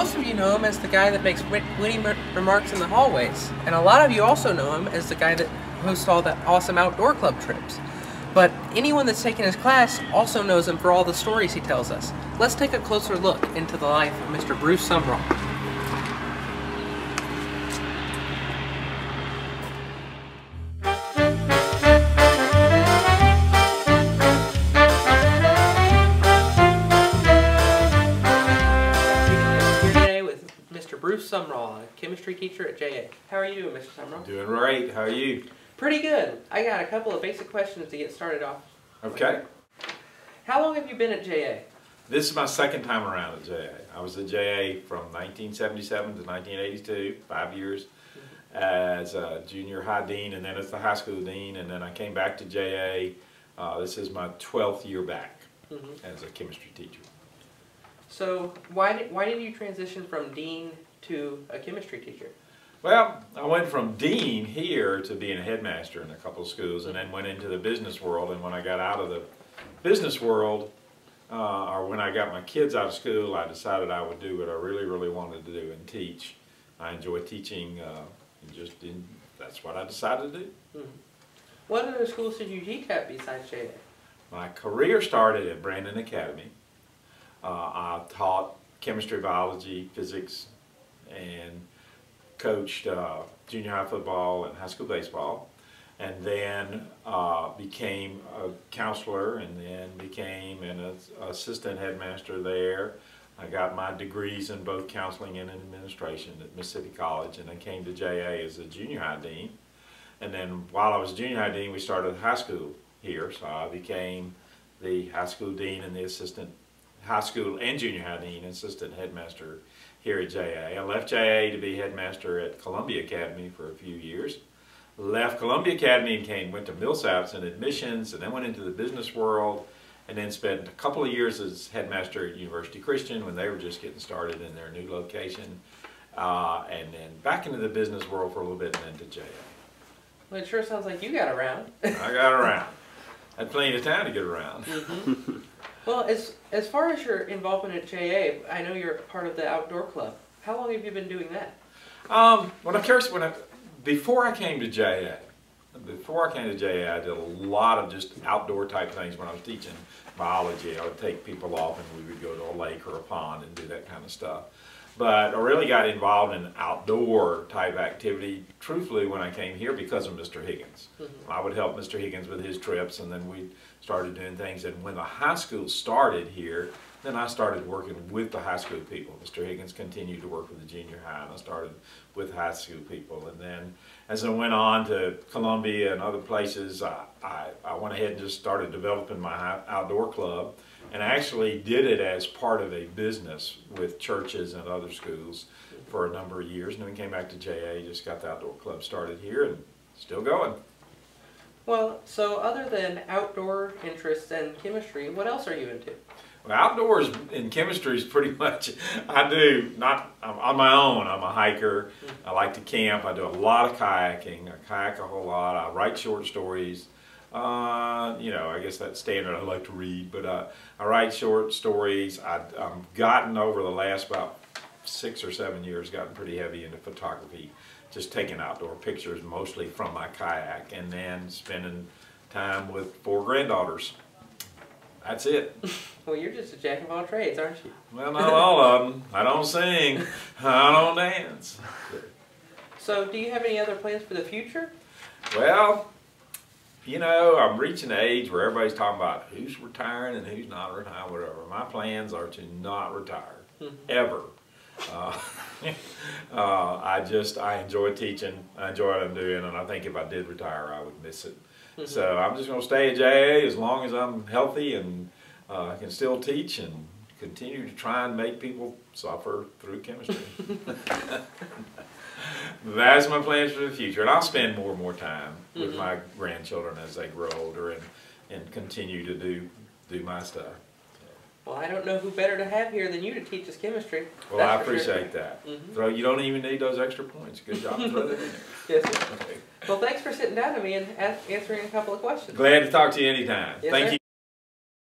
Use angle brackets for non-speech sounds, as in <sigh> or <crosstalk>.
Most of you know him as the guy that makes wit- witty remarks in the hallways, and a lot of you also know him as the guy that hosts all the awesome outdoor club trips. But anyone that's taken his class also knows him for all the stories he tells us. Let's take a closer look into the life of Mr. Bruce Sumrall. Sumrall, chemistry teacher at JA. How are you doing, Mr. Sumrall? Doing great. How are you? Pretty good. I got a couple of basic questions to get started off. Okay. How long have you been at JA? This is my second time around at JA. I was at JA from 1977 to 1982, five years as a junior high dean, and then as the high school dean, and then I came back to JA. Uh, this is my 12th year back Mhm. as a chemistry teacher. So why did why did you transition from dean to a chemistry teacher? Well, I went from dean here to being a headmaster in a couple of schools, and then went into the business world. And when I got out of the business world, uh, or when I got my kids out of school, I decided I would do what I really, really wanted to do and teach. I enjoy teaching. Uh, and just in, that's what I decided to do. Mhm. What other schools did you teach at besides JA? My career started at Brandon Academy. Uh, I taught chemistry, biology, physics, and coached uh, junior high football and high school baseball. And then uh, became a counselor and then became an assistant headmaster there. I got my degrees in both counseling and administration at Mississippi College and I came to JA as a junior high dean. And then while I was junior high dean, we started high school here, so I became the high school dean and the assistant, high school and junior high dean, and assistant headmaster here at JA. I left JA to be headmaster at Columbia Academy for a few years. Left Columbia Academy and came, went to Millsaps in admissions, and then went into the business world, and then spent a couple of years as headmaster at University Christian when they were just getting started in their new location, uh, and then back into the business world for a little bit, and then to JA. Well, it sure sounds like you got around. I got around. I Had plenty of time to get around. Mhm. <laughs> well, as as far as your involvement at JA, I know you're part of the outdoor club. How long have you been doing that? Um, when I first, when I, before I came to JA, before I came to JA, I did a lot of just outdoor type things when I was teaching biology. I would take people off and we would go to a lake or a pond and do that kind of stuff. But I really got involved in outdoor type activity, truthfully, when I came here because of Mr. Higgins. Mhm. I would help Mr. Higgins with his trips, and then we started doing things. And when the high school started here, then I started working with the high school people. Mr. Higgins continued to work with the junior high, and I started with high school people. And then as I went on to Columbia and other places, I, I, I went ahead and just started developing my outdoor club. And I actually did it as part of a business with churches and other schools for a number of years. And then we came back to JA, just got the outdoor club started here and still going. Well, so other than outdoor interests and chemistry, what else are you into? Well, outdoors and chemistry is pretty <laughs> much, I do, not, I'm on my own, I'm a hiker, mm-hmm. I like to camp, I do a lot of kayaking, I kayak a whole lot, I write short stories, uh, you know, I guess that's standard, I like to read, but uh, I write short stories, I, I've gotten over the last about six or seven years, gotten pretty heavy into photography, just taking outdoor pictures mostly from my kayak, and then spending time with four granddaughters. That's it. <laughs> Well, you're just a jack of all trades, aren't you? Well, not all of them. I don't sing. I don't dance. <laughs> So, do you have any other plans for the future? Well, you know, I'm reaching the age where everybody's talking about who's retiring and who's not retiring, whatever. My plans are to not retire, Mhm. ever. Uh, <laughs> uh, I just, I enjoy teaching. I enjoy what I'm doing, and I think if I did retire, I would miss it. So I'm just going to stay at JA as long as I'm healthy and uh, can still teach and continue to try and make people suffer through chemistry. <laughs> That's my plans for the future, and I'll spend more and more time with Mhm. my grandchildren as they grow older and, and continue to do do my stuff. Well, I don't know who better to have here than you to teach us chemistry. Well, That's I for sure. appreciate that. Mhm. Throw, you don't even need those extra points. Good job. Throw that in there. <laughs> Yes, sir. Okay. Well, thanks for sitting down to me and answering a couple of questions. Glad to talk to you anytime. Yes, Thank sir. you.